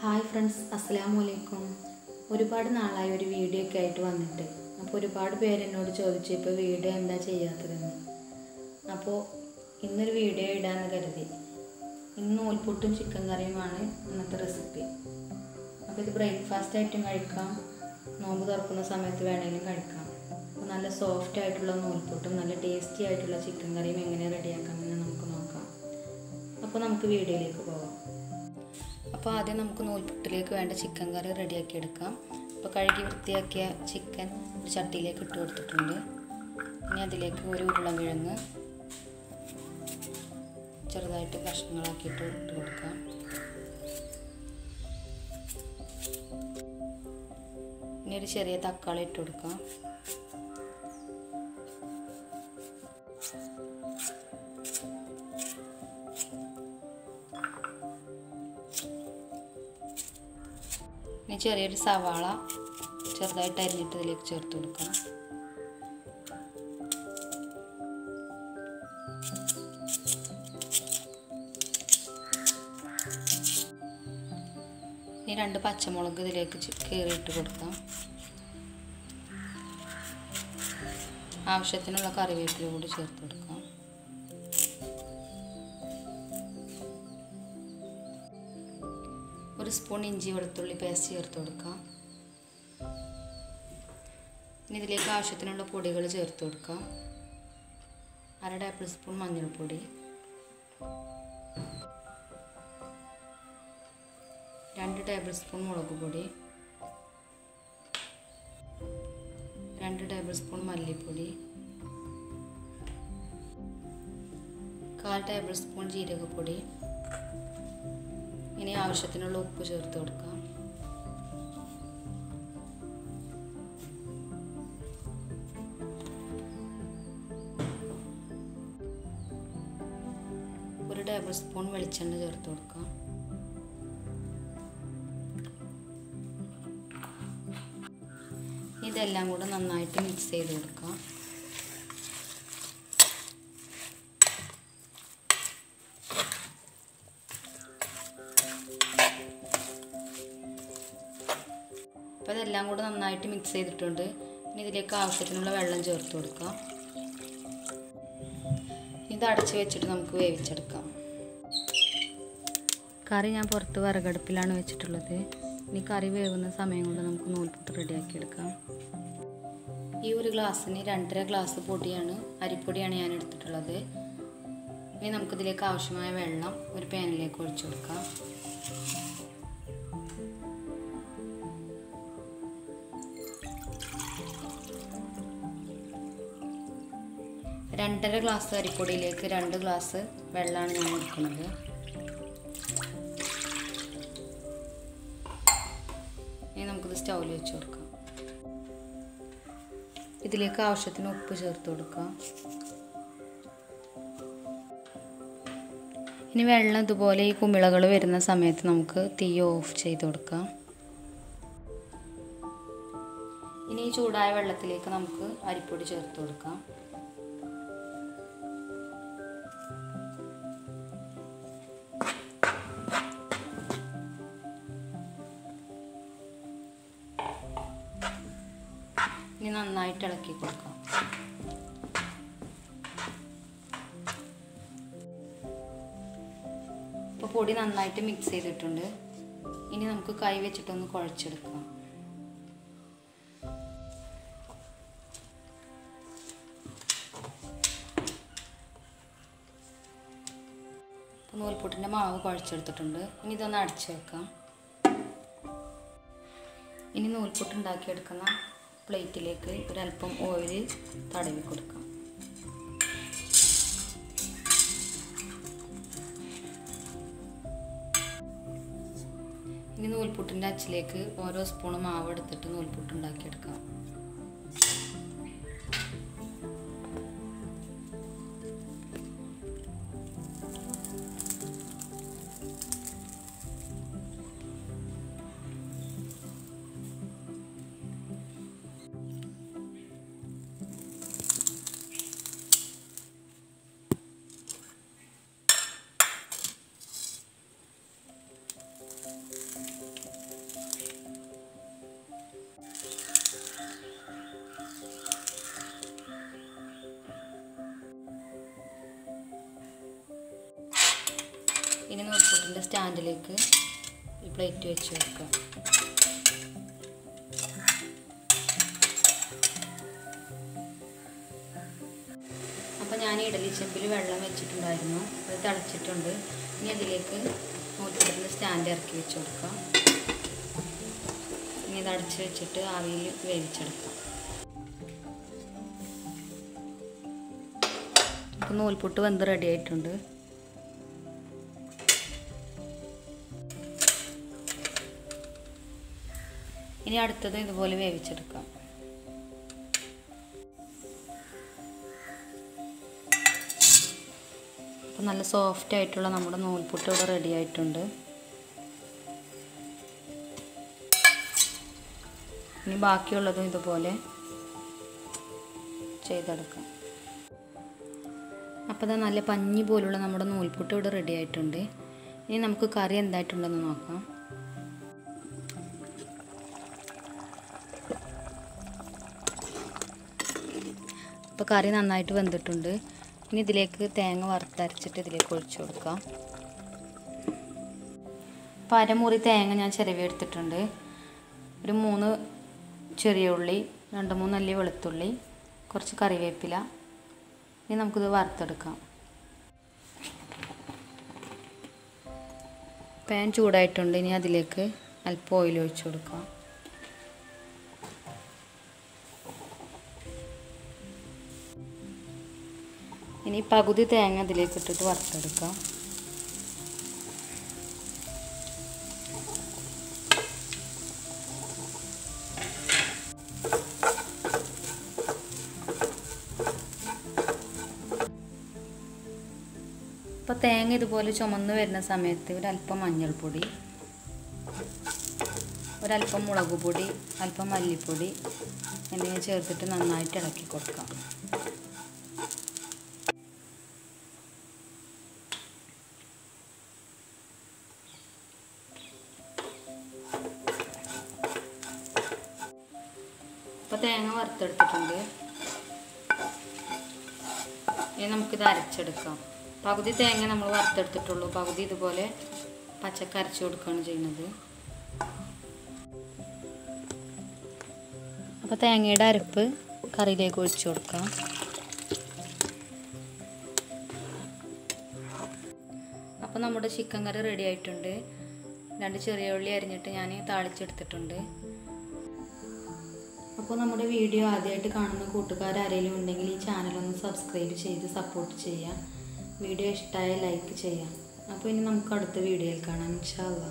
Hi friends അസ്സലാമു അലൈക്കും ഒരുപാട് നാളായി ഒരു വീഡിയോ ഒക്കെ ആയിട്ട് വന്നിട്ട്. അപ്പോൾ ഒരുപാട് പേര് എന്നോട് ചോദിച്ചു ഇപ്പോൾ വീഡിയോ എന്താ ചെയ്യാത്തതെന്ന്? അപ്പോൾ ഇന്നൊരു വീഡിയോ ഇടാമെന്ന് കരുതി. ഇന്ന് നൂൽപുട്ടും ചിക്കൻ കറിയുമാണ് ഇന്നത്തെ റെസിപ്പി അപ്പോൾ ഇത് ബ്രേക്ക്ഫാസ്റ്റ് ആയിട്ടും കഴിക്കാം. നോമ്പ് തുറക്കുന്ന സമയത്ത് വേണമെങ്കിലും കഴിക്കാം. അപ്പോൾ നല്ല സോഫ്റ്റ് ആയിട്ടുള്ള നൂൽപുട്ടും നല്ല ടേസ്റ്റി ആയിട്ടുള്ള ചിക്കൻ കറിയും എങ്ങനെ റെഡിയാക്കാമെന്ന് നമുക്ക് നോക്കാം. അപ്പോൾ നമുക്ക് വീഡിയോയിലേക്ക് പോകാം അപ്പോൾ ആദ്യം നമുക്ക് നൂൽപുട്ടിലേക്ക് വേണ്ട ചിക്കൻ കറി റെഡിയാക്കി എടുക്കാം അപ്പോൾ കഴുകി വൃത്തിയാക്കിയ ചിക്കൻ ഒരു ചട്ടിയിലേക്ക് ഇട്ട് കൊടുത്തിട്ടുണ്ട്. ഇനി അതിലേക്ക് ഒരു ഉരുളക്കിഴങ്ങ് ചെറുതായിട്ട് കഷ്ണങ്ങളാക്കിയിട്ട് ഇട്ട് കൊടുക്കാം. ഇനി ഒരു ചെറിയ തക്കാളി ഇട്ട് കൊടുക്കാം. ഇനി ചെറിയൊരു സവാള ചെറുതായിട്ട് അരിഞ്ഞിട്ട് ഇതിലേക്ക് ചേർത്ത് കൊടുക്കാം. ഇനി രണ്ട് പച്ചമുളക് ഇതിലേക്ക് കീറിയിട്ട് കൊടുക്കാം. ആവശ്യത്തിനുള്ള കറിവേപ്പില കൂടി ചേർത്ത് കൊടുക്കാം. സ്പൂൺ ഇഞ്ചി വെളുത്തുള്ളി പേസ്റ്റ് ചേർത്ത് കൊടുക്കാം. ഇനി ഇതിലേക്ക് ആവശ്യത്തിനുള്ള പൊടികൾ ചേർത്ത് കൊടുക്കാം. അര ടേബിൾ സ്പൂൺ മഞ്ഞൾപ്പൊടി. രണ്ട് ടേബിൾ സ്പൂൺ മുളക് പൊടി. രണ്ട് ടേബിൾ സ്പൂൺ മല്ലിപ്പൊടി. കാൽ ടേബിൾ സ്പൂൺ ജീരകപ്പൊടി. ഇനി ആവശ്യത്തിനുള്ള ഉപ്പ് ചേർത്ത് കൊടുക്കാം. ഒരു ടേബിൾ സ്പൂൺ വെളിച്ചെണ്ണ ചേർത്ത് കൊടുക്കാം. ഇതെല്ലാം കൂടെ നന്നായിട്ട് മിക്സ് ചെയ്ത് കൊടുക്കാം. നന്നായിട്ട് മിക്സ് ചെയ്തിട്ടുണ്ട്. ഇനി ഇതിലേക്ക് ആവശ്യത്തിനുള്ള വെള്ളം ചേർത്ത് കൊടുക്കാം. ഇത് അടച്ച് വെച്ചിട്ട് നമുക്ക് വേവിച്ചെടുക്കാം. കറി ഞാൻ പുറത്ത് വിറകടുപ്പിലാണ് വെച്ചിട്ടുള്ളത്. ഇനി കറി വേവുന്ന സമയം കൊണ്ട് നമുക്ക് നൂൽപുട്ട് റെഡിയാക്കി എടുക്കാം ഈ ഒരു ഗ്ലാസ്സിന് രണ്ടര ഗ്ലാസ് പൊടിയാണ് അരിപ്പൊടിയാണ് ഞാൻ എടുത്തിട്ടുള്ളത്. ഇനി നമുക്കിതിലേക്ക് ആവശ്യമായ വെള്ളം ഒരു പാനിലേക്ക് ഒഴിച്ചു കൊടുക്കാം. രണ്ടര ഗ്ലാസ് അരിപ്പൊടിയിലേക്ക് രണ്ട് ഗ്ലാസ് വെള്ളമാണ് ഞാൻ എടുക്കുന്നത് ഇനി നമുക്കിത് സ്റ്റൗവിൽ വെച്ച് കൊടുക്കാം. ഇതിലേക്ക് ആവശ്യത്തിന് ഉപ്പ് ചേർത്ത് കൊടുക്കാം. ഇനി വെള്ളം ഇതുപോലെ ഈ കുമിളകൾ വരുന്ന സമയത്ത് നമുക്ക് തീ ഓഫ് ചെയ്ത് കൊടുക്കാം. ഇനി ഈ ചൂടായ വെള്ളത്തിലേക്ക് നമുക്ക് അരിപ്പൊടി ചേർത്ത് കൊടുക്കാം. ഇനി നന്നായിട്ട് ഇളക്കി കൊടുക്കാം. ഇപ്പോൾ പൊടി നന്നായിട്ട് മിക്സ് ചെയ്തിട്ടുണ്ട്. ഇനി നമുക്ക് കൈ വെച്ചിട്ടൊന്ന് കുഴച്ചെടുക്കാം. നൂൽപുട്ടിന്റെ മാവ് കുഴച്ചെടുത്തിട്ടുണ്ട്. ഇനി ഇതൊന്ന് അടച്ചു വെക്കാം. ഇനി നൂൽപുട്ട് ഉണ്ടാക്കിയെടുക്കുന്ന പ്ലേറ്റിലേക്ക് ഒരല്പം ഓയിൽ തടവി കൊടുക്കാം. ഇനി നൂൽപുട്ടിന്റെ അച്ചിലേക്ക് ഓരോ സ്പൂൺ മാവ് എടുത്തിട്ട് നൂൽപുട്ട് ഉണ്ടാക്കിയെടുക്കാം. ഇനി നൂൽപുട്ടിന്റെ സ്റ്റാൻഡിലേക്ക് ഈ പ്ലേറ്റ് വെച്ച് വെക്കാം അപ്പോൾ ഞാൻ ഇഡലി ചെമ്പിൽ വെള്ളം വെച്ചിട്ടുണ്ടായിരുന്നു. അത് തിളച്ചിട്ടുണ്ട്. ഇനി അതിലേക്ക് നൂൽപുട്ടിന്റെ സ്റ്റാൻഡ് ഇറക്കി വെച്ച് കൊടുക്കാം ഇനി ഇത് അടച്ച് വെച്ചിട്ട് ആവിയിൽ വേവിച്ചെടുക്കാം അപ്പോൾ നൂൽപുട്ട് വെന്ത് റെഡി ആയിട്ടുണ്ട്. ഇനി അടുത്തത് ഇതുപോലെ വേവിച്ചെടുക്കാം. അപ്പോൾ നല്ല സോഫ്റ്റ് ആയിട്ടുള്ള നമ്മുടെ നൂൽപുട്ട് ഇവിടെ റെഡി ആയിട്ടുണ്ട്. ഇനി ബാക്കിയുള്ളതും ഇതുപോലെ ചെയ്തെടുക്കാം. അപ്പോൾ അത് നല്ല പഞ്ഞി പോലുള്ള നമ്മുടെ നൂൽപുട്ട് ഇവിടെ റെഡി ആയിട്ടുണ്ട്. ഇനി നമുക്ക് കറി എന്തായിട്ടുണ്ടെന്ന് നോക്കാം. അപ്പോൾ കറി നന്നായിട്ട് വെന്തിട്ടുണ്ട്. ഇനി ഇതിലേക്ക് തേങ്ങ വറുത്തരച്ചിട്ട് ഇതിലേക്ക് ഒഴിച്ചു കൊടുക്കാം. അപ്പോൾ അരമുറി തേങ്ങ ഞാൻ ചിരവി എടുത്തിട്ടുണ്ട്. ഒരു മൂന്ന് ചെറിയ ഉള്ളി രണ്ട് മൂന്ന് അല്ലി വെളുത്തുള്ളി കുറച്ച് കറിവേപ്പില. ഇനി നമുക്കിത് വറുത്തെടുക്കാം. പാൻ ചൂടായിട്ടുണ്ട്. ഇനി അതിലേക്ക് അല്പം ഓയിൽ ഒഴിച്ചു കൊടുക്കാം. ഇനി പകുതി തേങ്ങ അതിലേക്ക് ഇട്ടിട്ട് വറുത്തെടുക്കാം. അപ്പോൾ തേങ്ങ ഇതുപോലെ ചുമന്ന് വരുന്ന സമയത്ത് ഒരല്പം മഞ്ഞൾപ്പൊടി ഒരല്പം മുളക് പൊടി അല്പം മല്ലിപ്പൊടി എന്നിവ ചേർത്തിട്ട് നന്നായിട്ട് ഇളക്കി കൊടുക്കാം. ഇപ്പോൾ തേങ്ങ വറുത്തെടുത്തിട്ടുണ്ട്. ഇനി നമുക്കിത് അരച്ചെടുക്കാം. പകുതി തേങ്ങ നമ്മൾ വറുത്തെടുത്തിട്ടുള്ളൂ. പകുതി ഇതുപോലെ പച്ചക്ക അരച്ചു കൊടുക്കുകയാണ് ചെയ്യുന്നത്. അപ്പോൾ തേങ്ങയുടെ അരപ്പ് കറിയിലേക്ക് ഒഴിച്ചു കൊടുക്കാം. അപ്പോൾ നമ്മുടെ ചിക്കൻ കറി റെഡി ആയിട്ടുണ്ട്. രണ്ട് ചെറിയ ഉള്ളി അരിഞ്ഞിട്ട് ഞാൻ താളിച്ചെടുത്തിട്ടുണ്ട്. അപ്പോൾ നമ്മുടെ വീഡിയോ ആദ്യമായിട്ട് കാണുന്ന കൂട്ടുകാർ ആരെങ്കിലും ഉണ്ടെങ്കിൽ ഈ ചാനലൊന്ന് സബ്സ്ക്രൈബ് ചെയ്ത് സപ്പോർട്ട് ചെയ്യാം. വീഡിയോ ഇഷ്ടമായ ലൈക്ക് ചെയ്യാം. അപ്പോൾ ഇനി നമുക്ക് അടുത്ത വീഡിയോയിൽ കാണാം. ഇൻഷാ അല്ലാ